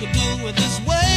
could do with this way.